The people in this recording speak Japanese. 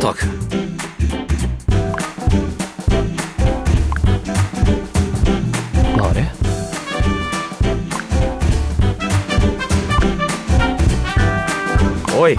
たくあれおい